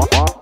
Wow.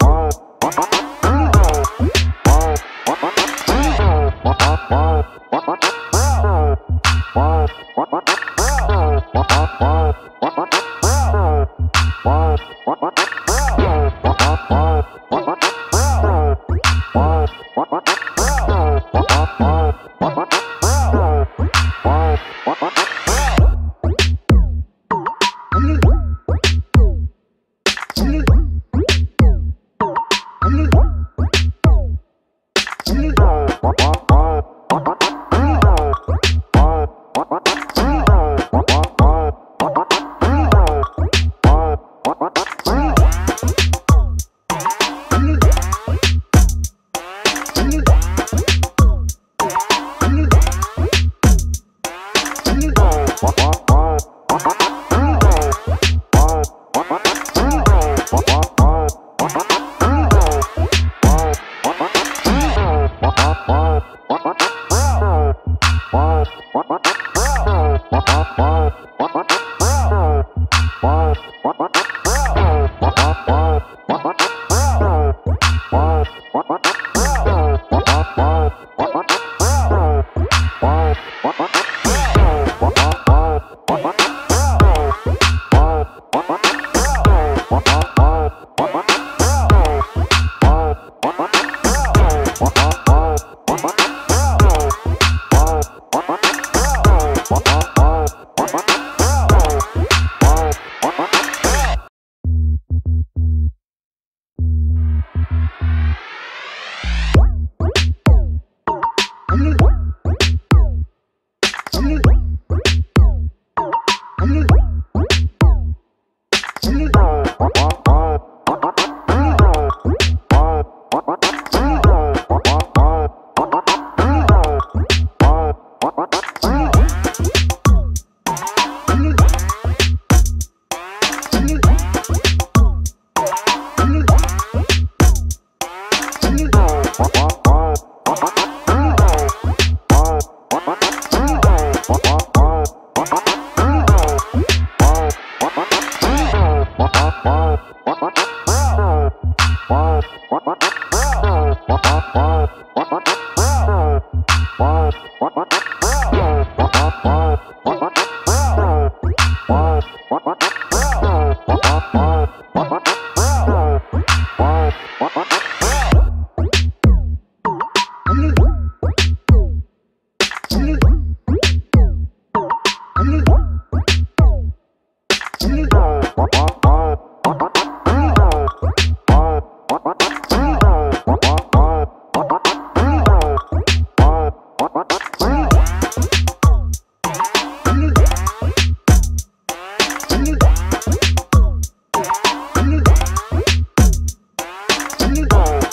What?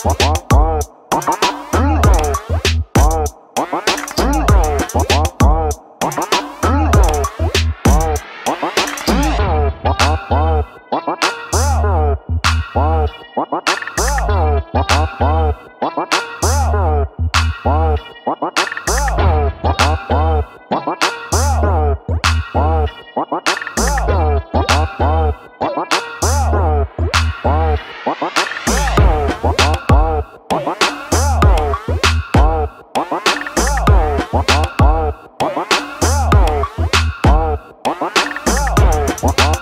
Bye. What.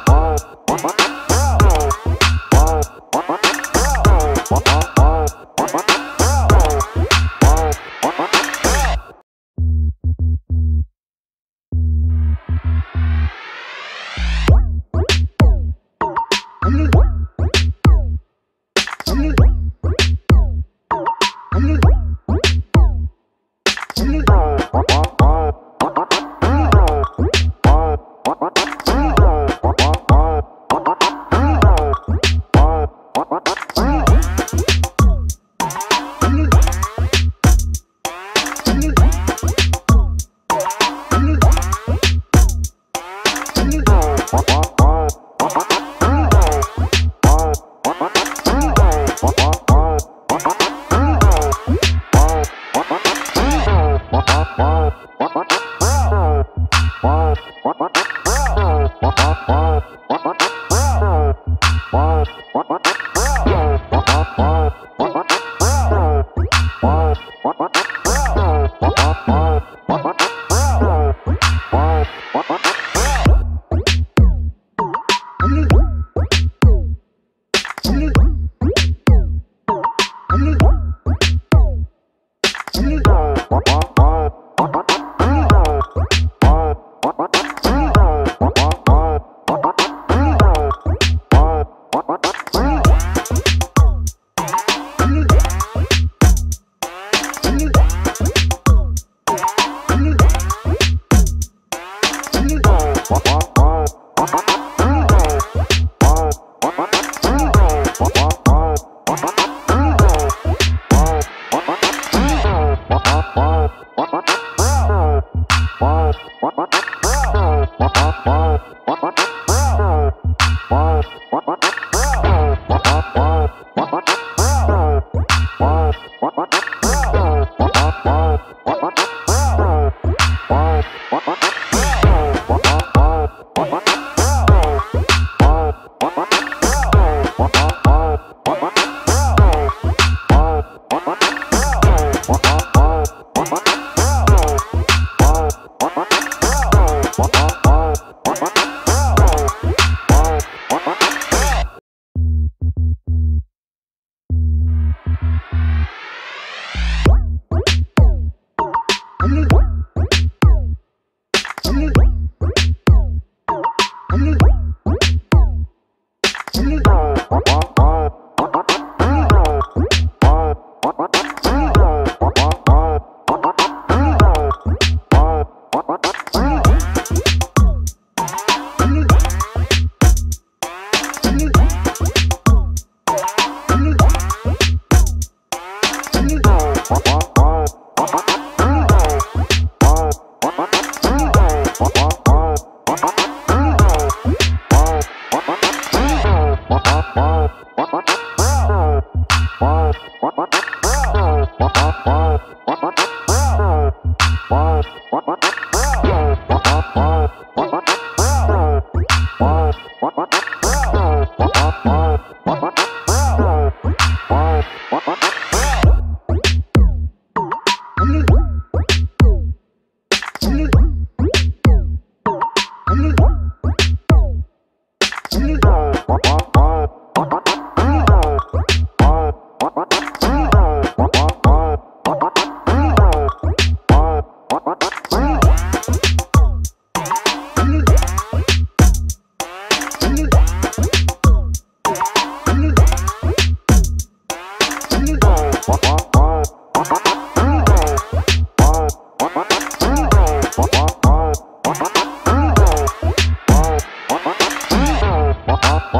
Oh. What? Bye. Bye. Wow.